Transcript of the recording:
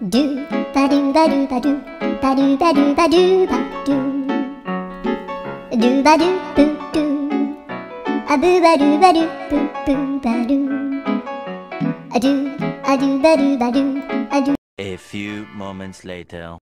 Do ba do ba do ba do ba do ba do ba do ba do do ba do boo do a boo ba do ba do boo boo ba do a do a do ba do ba do a do A few moments later.